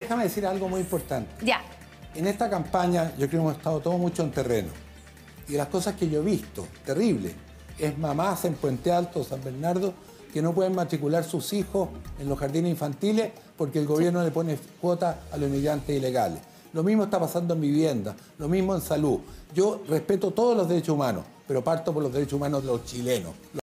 Déjame decir algo muy importante. Ya. En esta campaña yo creo que hemos estado todos mucho en terreno. Y las cosas que yo he visto, terrible, es mamás en Puente Alto, San Bernardo, que no pueden matricular sus hijos en los jardines infantiles porque el gobierno le pone cuota a los inmigrantes ilegales. Lo mismo está pasando en vivienda, lo mismo en salud. Yo respeto todos los derechos humanos, pero parto por los derechos humanos de los chilenos.